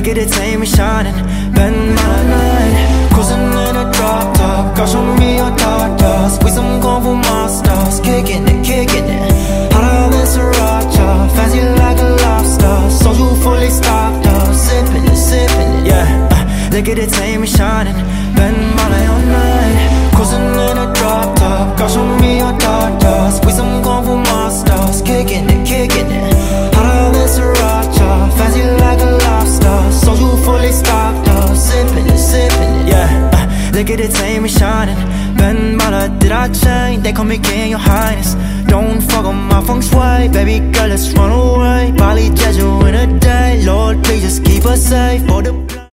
Look at the time is shining. Spend my night Cruising in a drop top. Girl, show me your dark dust We some kung fu monsters Kicking it, kicking it Hotter than sriracha Fancy like a lobster. Social fully stocked up. Sipping it, sipping it, yeah. uh, Look at the time is shining. Spend my night all night Cruising in a drop top. Girl, show me your dark dust We some kung fu monsters Look at the time we shining. Ben Mala, did I change? They call me king, your highness. Don't fuck on my feng shui Baby girl, let's run away. Bali, Jeju in a day. Lord, please just keep us safe. For the